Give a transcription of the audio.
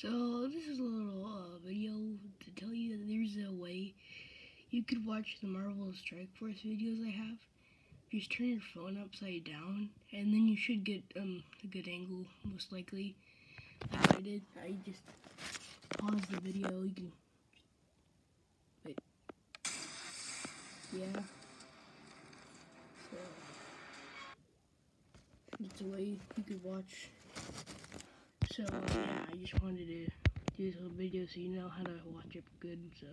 So this is a little uh, video to tell you that there's a way you could watch the Marvel Strike Force videos I have. Just turn your phone upside down, and then you should get um, a good angle, most likely. I did. I just paused the video. You can wait. Yeah. So it's a way you could watch so yeah, I just wanted to do this little video so you know how to watch it good. So.